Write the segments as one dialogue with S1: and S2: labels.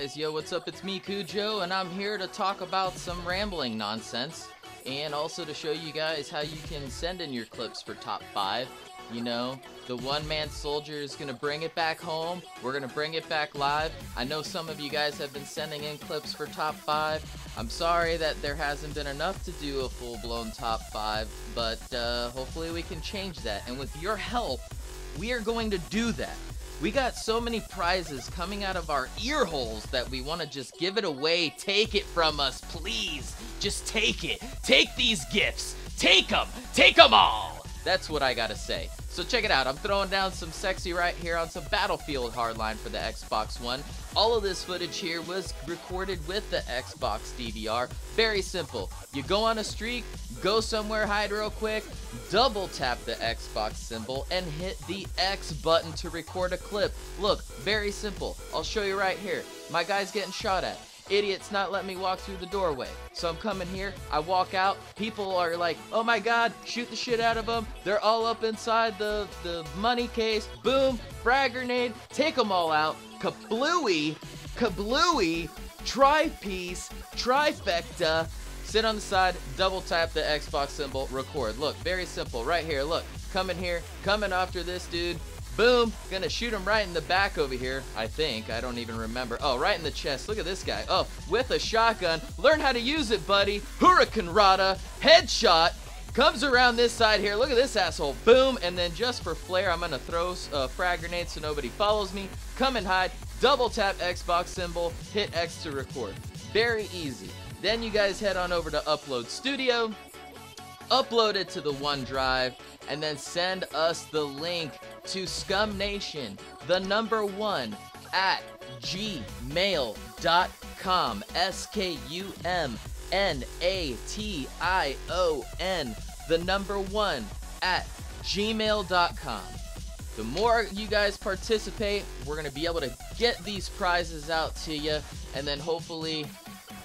S1: what's up? It's me, Cujo, and I'm here to talk about some rambling nonsense and also to show you guys how you can send in your clips for top 5. You know, the one man soldier is going to bring it back home. We're going to bring it back live. I know some of you guys have been sending in clips for top 5. I'm sorry that there hasn't been enough to do a full blown top 5, but uh, hopefully we can change that. And with your help, we are going to do that. We got so many prizes coming out of our ear holes that we want to just give it away. Take it from us, please. Just take it. Take these gifts. Take them. Take them all. That's what I gotta say. So check it out. I'm throwing down some sexy right here on some Battlefield Hardline for the Xbox One. All of this footage here was recorded with the Xbox DVR. Very simple. You go on a streak, go somewhere, hide real quick, double tap the Xbox symbol, and hit the X button to record a clip. Look, very simple. I'll show you right here. My guy's getting shot at idiot's not letting me walk through the doorway. So I'm coming here, I walk out, people are like, oh my god, shoot the shit out of them. They're all up inside the, the money case. Boom, frag grenade, take them all out. Kablooey, kablooey, tri-piece, trifecta. Sit on the side, double tap the Xbox symbol, record. Look, very simple, right here, look. Coming here, coming after this dude, Boom! Gonna shoot him right in the back over here, I think. I don't even remember. Oh, right in the chest. Look at this guy. Oh, with a shotgun. Learn how to use it, buddy. Hurricane Rada. Headshot. Comes around this side here. Look at this asshole. Boom. And then just for flair, I'm gonna throw a uh, frag grenade so nobody follows me. Come and hide. Double tap Xbox symbol. Hit X to record. Very easy. Then you guys head on over to Upload Studio. Upload it to the OneDrive and then send us the link to Skum Nation, the number one, at gmail.com. S K U M N A T I O N, the number one, at gmail.com. The more you guys participate, we're going to be able to get these prizes out to you and then hopefully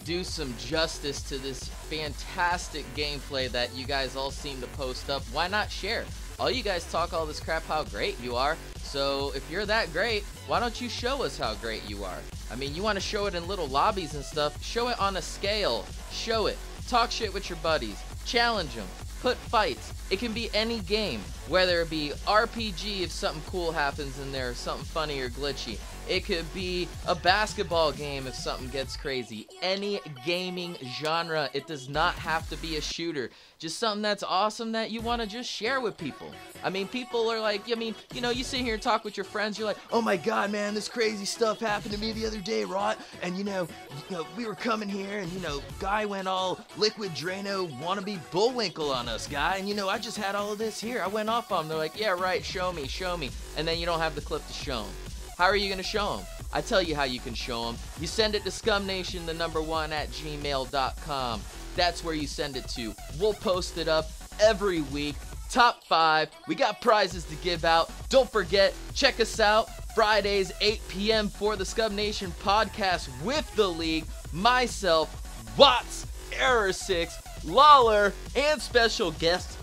S1: do some justice to this fantastic gameplay that you guys all seem to post up. Why not share? All you guys talk all this crap how great you are. So if you're that great, why don't you show us how great you are? I mean, you want to show it in little lobbies and stuff. Show it on a scale. Show it. Talk shit with your buddies. Challenge them. Put fights. It can be any game, whether it be RPG if something cool happens in there, something funny or glitchy. It could be a basketball game if something gets crazy. Any gaming genre. It does not have to be a shooter. Just something that's awesome that you want to just share with people. I mean, people are like, I mean, you know, you sit here and talk with your friends. You're like, oh my god, man, this crazy stuff happened to me the other day, Rot. And you know, you know, we were coming here, and you know, guy went all liquid Drano wannabe Bullwinkle on us, guy. And you know, I just had all of this here. I went off on them. They're like, yeah, right, show me, show me. And then you don't have the clip to show them. How are you going to show them? I tell you how you can show them. You send it to skumnation, the number one, at gmail.com. That's where you send it to. We'll post it up every week. Top five. We got prizes to give out. Don't forget, check us out Fridays, 8 p.m. for the Skum Nation podcast with the league. Myself, Watts, Error 6, Lawler, and special guest.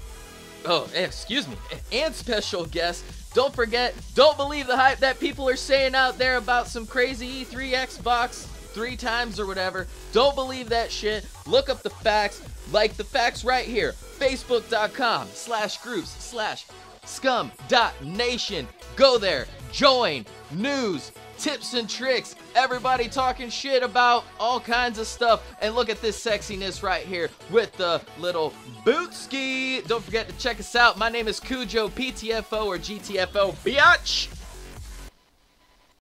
S1: Oh, excuse me. And special guest don't forget, don't believe the hype that people are saying out there about some crazy E3 Xbox three times or whatever. Don't believe that shit. Look up the facts, like the facts right here. Facebook.com slash groups slash skum.nation. Go there, join, news, tips and tricks, everybody talking shit about all kinds of stuff. And look at this sexiness right here with the little boot ski. Don't forget to check us out. My name is Cujo, PTFO or GTFO, biatch.